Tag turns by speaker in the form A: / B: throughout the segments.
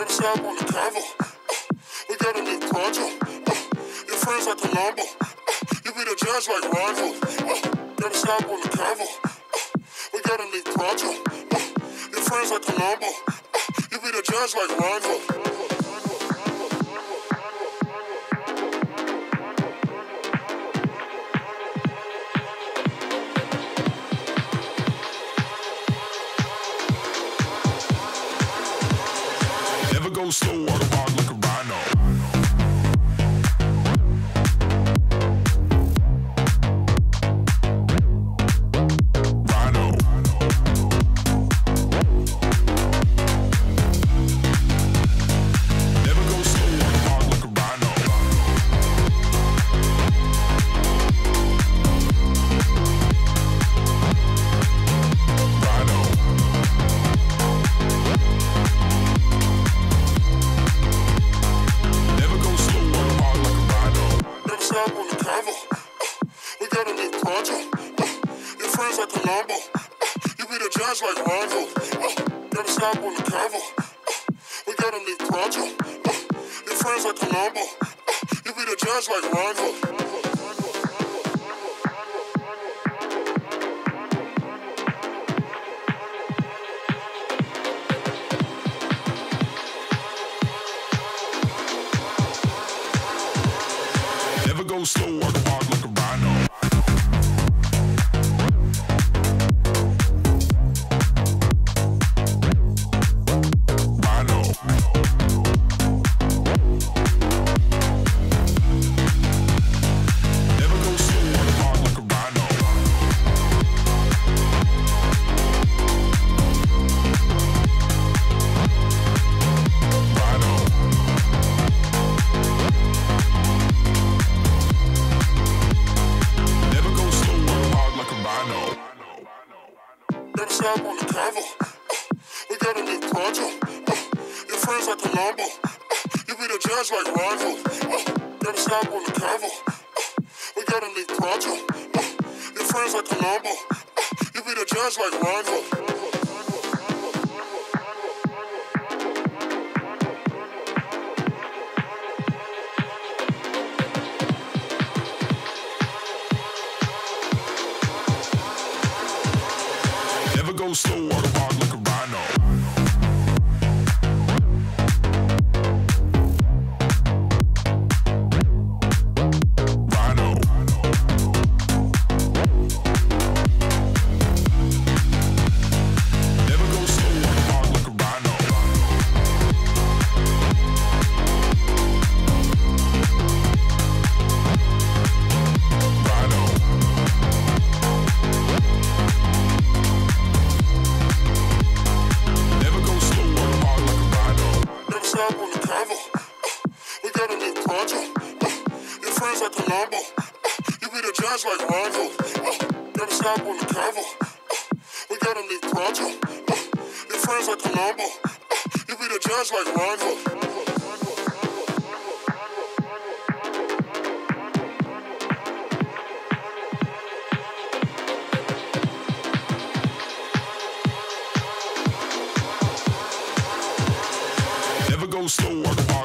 A: Never stop on the convo. Uh, we gotta live pronto. Uh, your friends like Columbo. Uh, you be the judge like Rondo. Uh, never stop on the convo. Uh, we gotta live pronto. Uh, your friends like Columbo. Uh, you be the judge like Rondo.
B: Go slow, Never
A: on the convo. Uh, we gotta live pronto. Uh, your friends like Columbo. Uh, you be the judge like Rondo. Uh, never stop on the convo. Uh, we gotta live pronto. Uh, your friends like Columbo. Uh, you be the judge like Rondo.
B: Go slow,
A: Stop on the convo. Uh, we gotta live pronto. Uh, your friends like Columbo. Uh, you be the judge like Rondo. Uh, stop on the convo. Uh, we gotta live pronto. Uh, your friends like Columbo. Uh, you be the judge like Rondo.
B: Slow, Never
A: on the convo. Uh, we gotta live pronto. Uh, your friends like Columbo. Uh, you be the judge like Rondo. Uh, never stop on the convo. Uh, we gotta live pronto. Uh, your friends like Columbo. Uh, you be the judge like Rondo.
B: Go slow, walk hard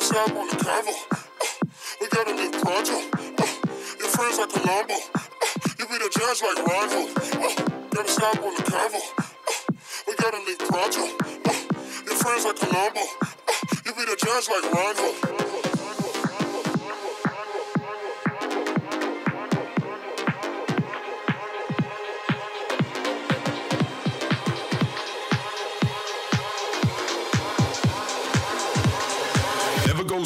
A: stop on the. Uh, we gotta live pronto. Uh, your friends like Columbo. Uh, you be the judge like Rondo. Uh, never stop on the convo. Uh, we gotta live pronto. Uh, your friends like Columbo. Uh, you be the judge like Rondo.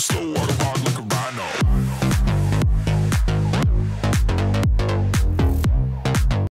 B: slow, I rock